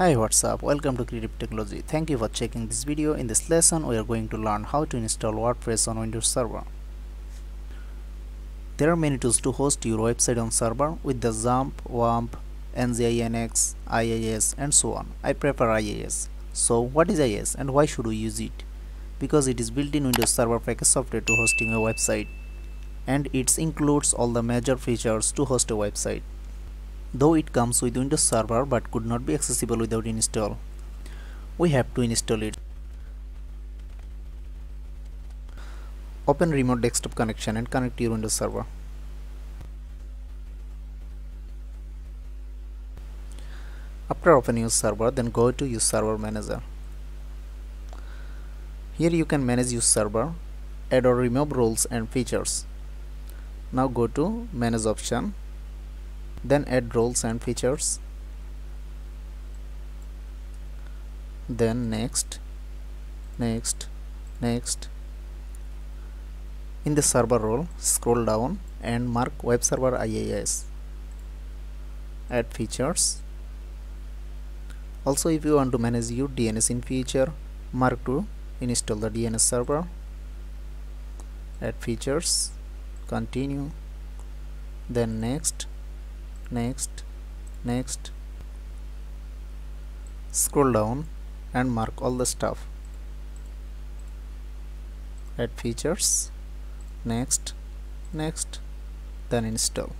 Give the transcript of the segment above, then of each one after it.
Hi what's up? Welcome to Creative Technology. Thank you for checking this video. In this lesson we are going to learn how to install WordPress on Windows Server. There are many tools to host your website on server with the XAMPP, WAMP, NGINX, IIS and so on. I prefer IIS so what is IIS and why should we use it? Because it is built in Windows Server package software to hosting a website and it includes all the major features to host a website though it comes with Windows Server but could not be accessible without install. We have to install it. Open remote desktop connection and connect your Windows Server. After opening your server, then go to use server manager. Here you can manage your server, add or remove roles and features. Now go to manage option then add roles and features. Then next next next. In the server role scroll down and mark web server IIS add features. Also if you want to manage your DNS in future mark to install the DNS server. Add features. Continue. Then next next. Next. Scroll down and mark all the stuff. Add features. Next. Next. Then install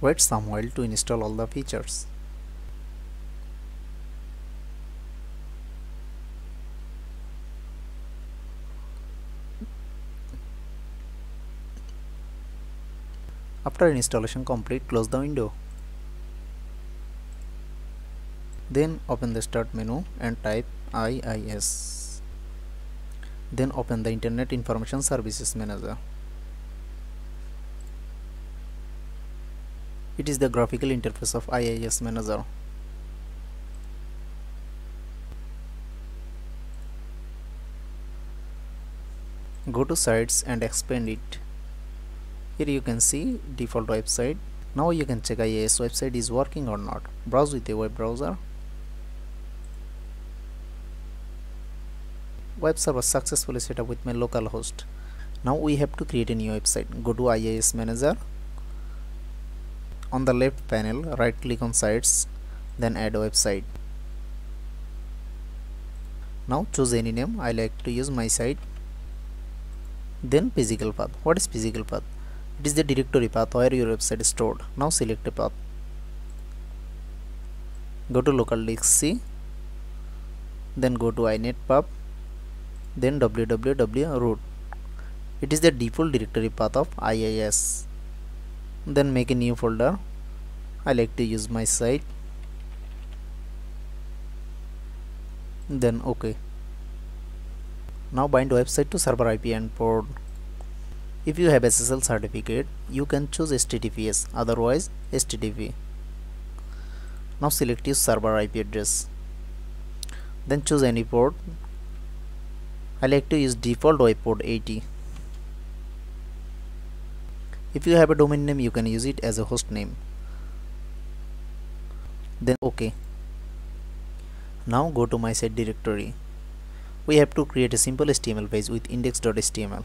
Wait some while to install all the features. After installation complete, close the window. Then open the start menu and type IIS. Then open the Internet Information Services Manager. It is the graphical interface of IIS Manager. Go to sites and expand it. Here you can see default website. Now you can check IIS website is working or not. Browse with a web browser. Web server successfully set up with my local host. Now we have to create a new website. Go to IIS Manager on the left panel right click on sites then add website. Now choose any name. I like to use my site. Then physical path. What is physical path? It is the directory path where your website is stored. Now select a path. Go to local disk C. Then go to inetpub then www root it is the default directory path of IIS then make a new folder. I like to use my site. Then OK now bind website to server IP and port. If you have SSL certificate you can choose HTTPS otherwise HTTP now select your server IP address. Then choose any port. I like to use default web port 80 if you have a domain name you can use it as a host name. Then ok now go to my site directory. We have to create a simple html page with index.html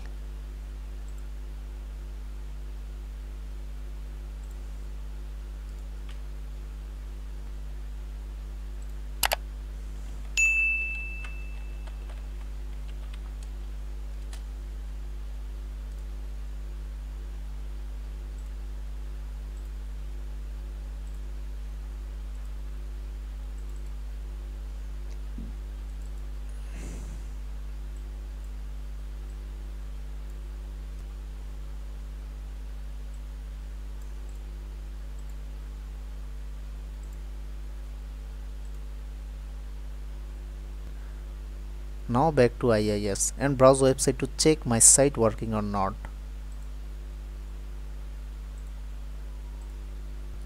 Now back to IIS and browse website to check my site working or not.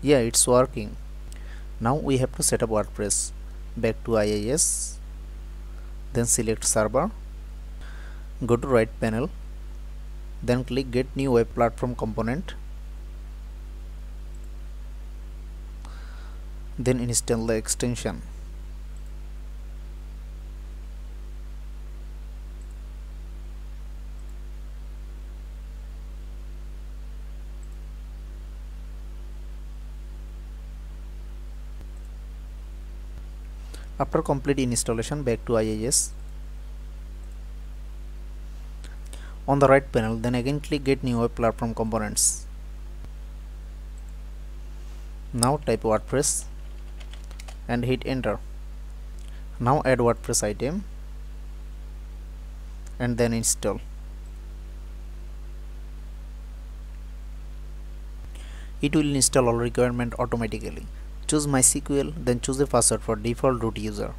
Yeah, it's working. Now we have to set up WordPress. back to IIS then select server go to right panel then click get new web platform component then install the extension after complete installation back to IIS on the right panel then again click get new web platform components. Now type WordPress and hit enter. Now add WordPress item and then install. It will install all requirement automatically choose MySQL then choose a password for default root user.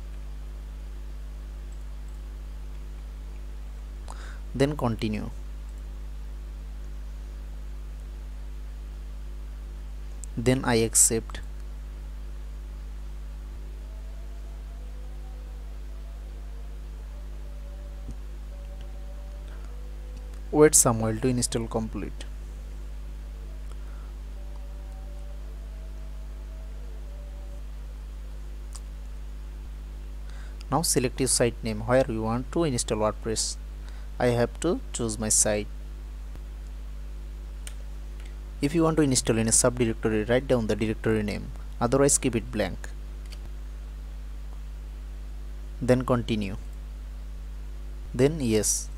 Then continue. Then I accept. Wait some while to install complete now select your site name where you want to install WordPress. I have to choose my site. If you want to install in a subdirectory write down the directory name. Otherwise keep it blank. Then continue. Then yes.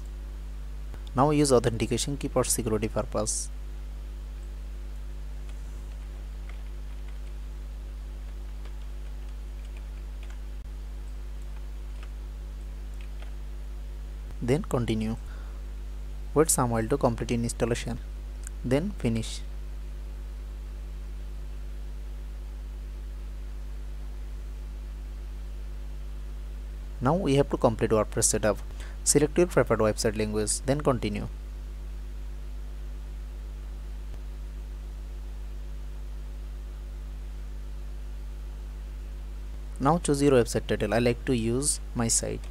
Now use authentication key for security purpose then continue. Wait some while to complete installation. Then finish. Now we have to complete WordPress setup. Select your preferred website language then continue. Now choose your website title. I like to use my site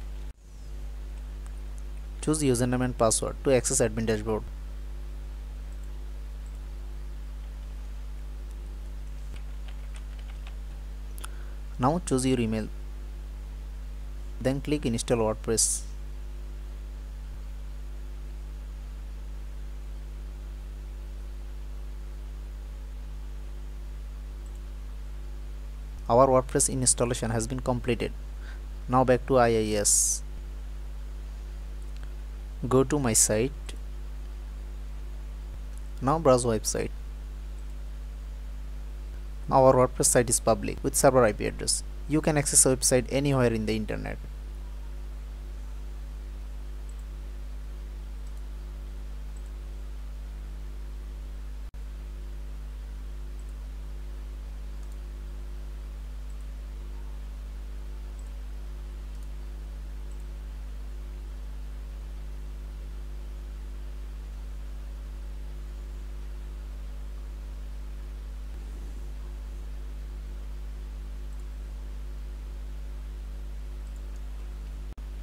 Choose username and password to access admin dashboard. Now choose your email. Then click install WordPress. Our WordPress installation has been completed. Now back to IIS go to my site. Now browse website. Our WordPress site is public with server IP address you can access the website anywhere in the internet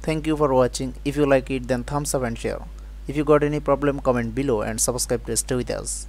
Thank you for watching. If you like it then thumbs up and share. If you got any problem comment below and subscribe to stay with us.